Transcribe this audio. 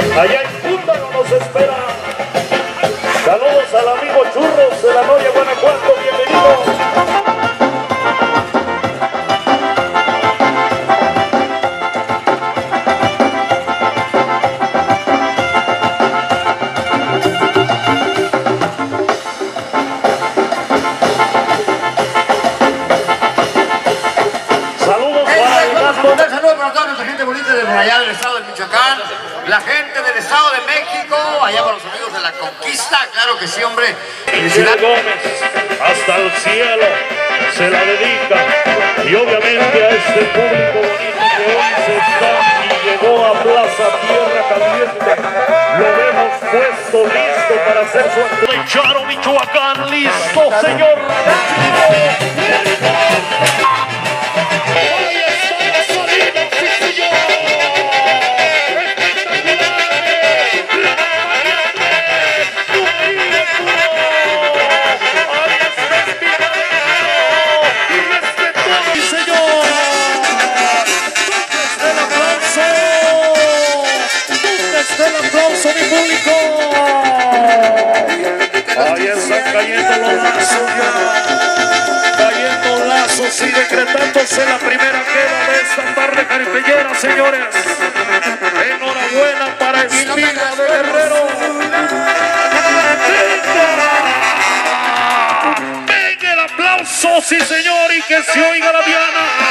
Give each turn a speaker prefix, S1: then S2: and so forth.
S1: Allá en Cúndaro nos espera.
S2: Gente bonita de por allá del estado de Michoacán, la gente del estado de México, allá para los amigos de la conquista, claro que sí, hombre.
S1: Gómez, hasta el cielo se la dedica. Y obviamente a este público bonito que hoy se está y llegó a Plaza Tierra Caliente. Lo vemos puesto, listo para hacer su Charo, Michoacán, listo, señor. Público? Ahí están cayendo los lazos ya. Cayendo lazos y decretándose la primera queda de esta tarde caripellera, señores. Enhorabuena para Espina de Guerrero. ¡Venga! Venga el aplauso, sí señor, y que se oiga la diana.